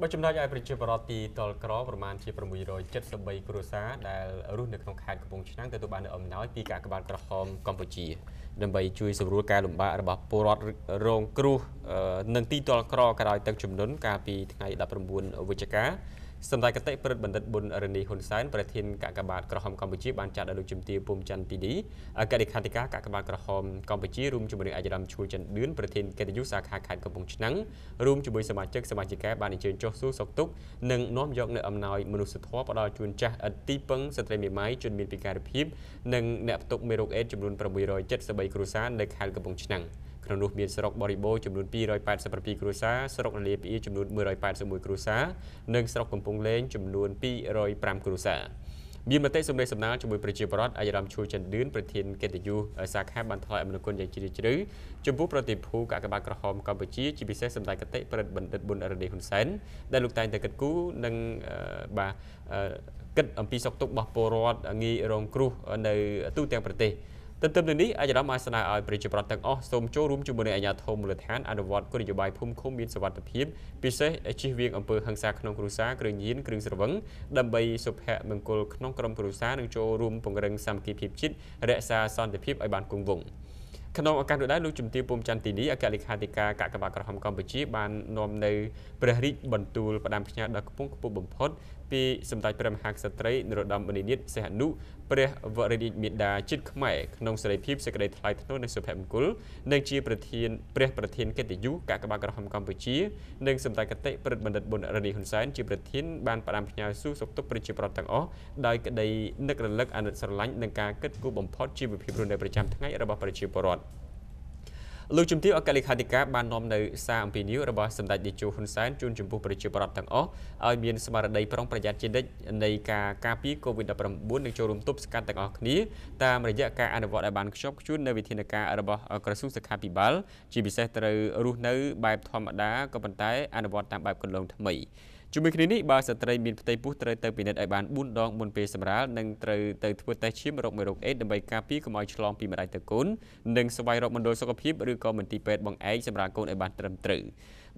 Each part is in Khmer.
បើចំណុចឲ្យប្រជាពលរដ្ឋទីតលក្រប្រមាណជា673គ្រួសារដែលរស់នៅក្នុងខេត្តកំពង់ឆ្នាំងទទួលបាននូវអំណោយពីកាកបាទក្រហមកម្ពុជាដើម្បីជួយសម្រួលការលំបាករបស់ពលរដ្ឋរងគ្រោះនឹងទីតលក្រក្រោយទឹកជំនន់កាលពីថ្ងៃ19វិច្ឆិកា សម្ដេចកតិប្រិទ្ធបណ្ឌិតប៊ុនរនីហ៊ុនសែនប្រធានកកបាទក្រហមកម្ពុជាបានចាត់ឲ្យលោកជំទាវពុំច័ន្ទទីនេះអគ្គលេខាធិការកកបាទក្រហមកម្ពុជារួមជាមួយនឹងអាយដាមឈួលច័ន្ទឌឿនប្រធានកិត្តិយសសាខាខេត្តកំពង់ឆ្នាំងរួមជាមួយសមាជិកសមាជិកាបានអញ្ជើញចុះសួរសុខទុក្ខនិងនាំយកនៅអំណោយមនុស្សធម៌ផ្ដល់ជូនចាស់ឥតទីពឹងស្ត្រីមេម៉ាយជនមានពិការភាពនិងអ្នកផ្ទុកមេរោគអេដចំនួន673គ្រួសារនៅខេត្តកំពង់ឆ្នាំង ក្នុងនោះមានស្រុកបរិបូរចំនួន287គ្រួសារស្រុកនលាពៀចំនួន181គ្រួសារនិងស្រុកកំពង់លែងចំនួន205គ្រួសារមានមតិសម្លេងសម្ដាលជាមួយប្រជាពលរដ្ឋអាយរ៉ាំឈូចិនឌឿនប្រធានកិត្តិយសសាខាបានថ្លែងអំណរគុណយ៉ាងជ្រាលជ្រៅចំពោះប្រតិភូកាកបាទក្រហមកម្ពុជាជាពិសេសសម្ដេចកតិប្រិទ្ធបណ្ឌិតប៊ុនរនីហ៊ុនសែនដែលលោកតែងតែគិតគូរនិងបាទគិតអំពីសុខទុក្ខរបស់ពលរដ្ឋងាយរងគ្រោះនៅទូទាំងប្រទេស ទន្ទឹមនឹងនេះអាយដាមបានស្នើឲ្យប្រជាប្រដ្ឋទាំងអស់សូមចូលរួមជាមួយនឹងអាជ្ញាធរមូលដ្ឋានអនុវត្តគោលនយោបាយភូមិឃុំមានសុវត្ថិភាពពិសេសជៀសវាងអំពើហិង្សាក្នុងគ្រួសារគ្រឿងញៀនគ្រឿងស្រវឹងដើម្បីសុភមង្គលក្នុងក្រុមគ្រួសារនិងចូលរួមពង្រឹងសាមគ្គីភាពជាតិរក្សាសន្តិភាពឲ្យបានគង់វង្ស ក្នុងឱកាសនោះដែរលោកជំទាវពុំច័ន្ទទីនេះអគ្គលេខាធិការកាកបាទក្រហមកម្ពុជាបាននាំនៅព្រះរាជបន្ទូលផ្ដាំផ្ញើដល់គពងខ្ពស់បំផុតពីសម្ដេចព្រះមហាក្សត្រីនរោត្តមមុនិនាថសីហនុព្រះវររាជមេដាជាតិខ្មែរក្នុងសេរីភាពសេចក្តីថ្លៃថ្នូរនិងសុភមង្គលនិងជាប្រធានព្រះប្រធានកិត្តិយសកាកបាទក្រហមកម្ពុជានិងសម្ដេចកតិព្រឹទ្ធបណ្ឌិតប៊ុនរនីហ៊ុនសែនជាប្រធានបានផ្ដាំផ្ញើសួរសុខទុក្ខប្រជាពលរដ្ឋទាំងអស់ដោយក្តីនឹករលឹកអាណិតស្រឡាញ់និងការគិតគូរបំផុតជីវភាពរស់នៅប្រចាំថ្ងៃរបស់ប្រជាពលរដ្ឋ លោកជំទាវអគ្គលេខាធិការបាននាំនៅសារអំពីនីយរបស់សម្ដេចតេជោហ៊ុនសែនជូនចំពោះប្រជាពលរដ្ឋទាំងអស់ឲ្យមានស្មារតីប្រុងប្រយ័ត្នជានិច្ចនៃការការពារ COVID-19 និងចូលរួមទប់ស្កាត់ទាំងអស់គ្នាតាមរយៈការអនុវត្តឲ្យបានខ្ជាប់ខ្ជួននៅវិធានការរបស់ក្រសួងសុខាភិបាល ជាពិសេសត្រូវរស់នៅបែបធម្មតាក៏ប៉ុន្តែអនុវត្តតាមបែបកន្លងថ្មី ជាមួយគ្នានេះបើស្ត្រីមានផ្ទៃពោះត្រូវទៅពិនិត្យឲ្យបាន4ដងមុនពេលសម្រាលនិងត្រូវទៅធ្វើតេស្តឈាមរោគមេរោគអេដដើម្បីការពារកុំឲ្យឆ្លងពីម្ដាយទៅកូននិងស្វែងរកមណ្ឌលសុខភាពឬក៏មន្ទីរពេទ្យបង្អែកសម្រាប់កូនឲ្យបានត្រឹមត្រូវ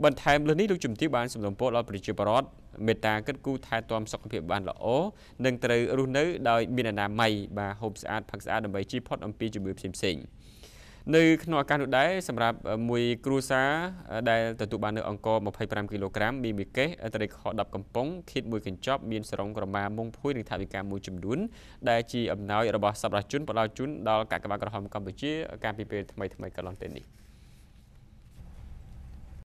បន្ថែមលើនេះលោកជំទាវបានសំណូមពរដល់ប្រជាពលរដ្ឋមេត្តាគិតគូរថែទាំសុខភាពបានល្អនិងត្រូវរស់នៅដោយមានអនាម័យបាទហូបស្អាតផឹកស្អាតដើម្បីជៀសផុតអំពីជំងឺផ្សេងៗ នៅក្នុងឱកាសនោះដែរសម្រាប់មួយគ្រួសារដែលទទួលបាននៅអង្គ25គីឡូក្រាមមីមីកេសត្រីខ10កំប៉ុងខៀតមួយកញ្ចប់មានសរងក្រមាមុងភួយនិងថវិកាមួយចំនួនដែលជាអំណោយរបស់សប្បុរសជនផ្ដល់ជូនដល់កាកបាទក្រហមកម្ពុជាកាលពីពេលថ្មីថ្មីកន្លងទៅនេះ